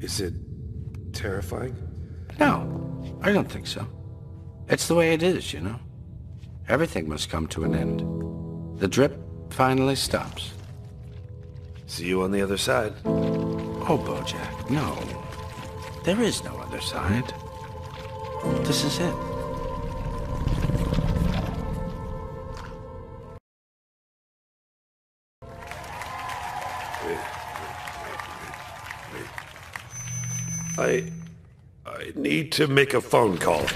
Is it terrifying? No, I don't think so. It's the way it is, you know. Everything must come to an end. The drip finally stops. See you on the other side. Oh, BoJack, no. There is no other side. This is it. I... I need to make a phone call.